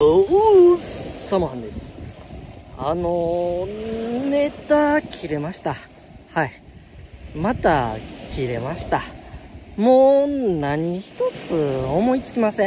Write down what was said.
おうサモハンです。あのー、ネタ切れました。はい。また切れました。もう何一つ思いつきません。